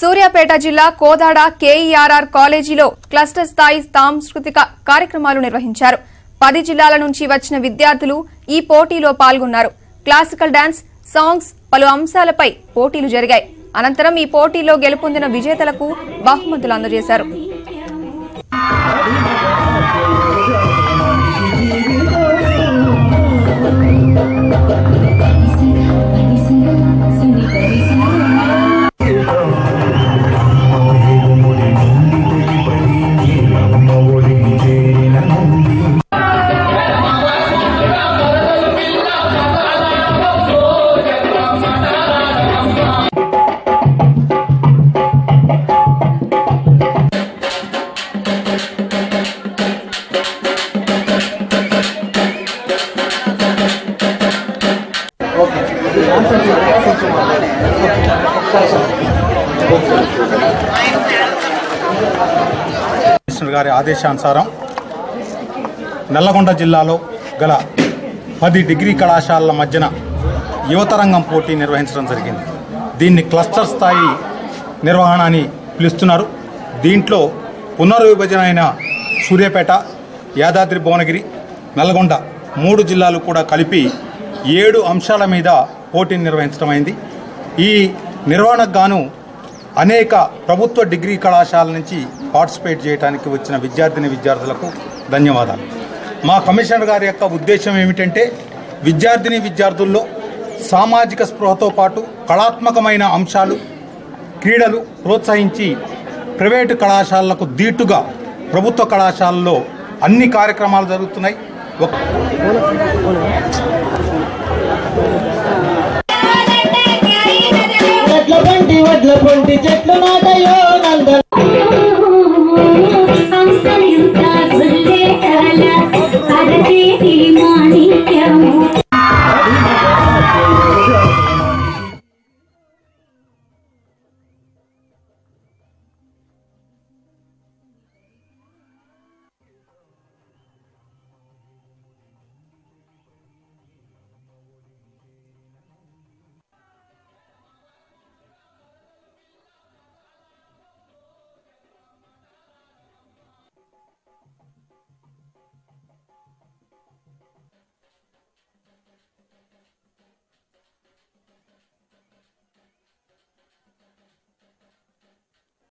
సూర్యాపేట జిల్లా కోదాడ కేఈఆర్ఆర్ కాలేజీలో క్లస్టర్ స్థాయి సాంస్కృతిక కార్యక్రమాలు నిర్వహించారు. పది జిల్లాల నుంచి వచ్చిన విద్యార్థులు ఈ పోటీలో పాల్గొన్నారు. క్లాసికల్ డాన్స్ సాంగ్స్ పలు అంశాలపై పోటీలు జరిగాయి. అనంతరం ఈ పోటీలో గెలుపొందిన విజేతలకు బహుమతులు అందజేశారు. కమిషనర్ గారి ఆదేశానుసారం నల్లగొండ జిల్లాలో గల పది డిగ్రీ కళాశాలల మధ్యన యువతరంగం పోటీ నిర్వహించడం జరిగింది. దీన్ని క్లస్టర్ స్థాయి నిర్వహణ అని పిలుస్తున్నారు. దీంట్లో పునర్విభజన అయిన సూర్యాపేట యాదాద్రి భువనగిరి నల్గొండ మూడు జిల్లాలు కూడా కలిపి ఏడు అంశాల మీద పోటీని నిర్వహించడం అయింది ఈ నిర్వహణకు గాను అనేక ప్రభుత్వ డిగ్రీ కళాశాల నుంచి పార్టిసిపేట్ చేయడానికి వచ్చిన విద్యార్థిని విద్యార్థులకు ధన్యవాదాలు. మా కమిషనర్ గారి యొక్క ఉద్దేశం ఏమిటంటే విద్యార్థిని విద్యార్థుల్లో సామాజిక స్పృహతో పాటు కళాత్మకమైన అంశాలు క్రీడలు ప్రోత్సహించి ప్రైవేటు కళాశాలలకు దీటుగా ప్రభుత్వ కళాశాలల్లో అన్ని కార్యక్రమాలు జరుగుతున్నాయి. చెట్లు నాటయో నందన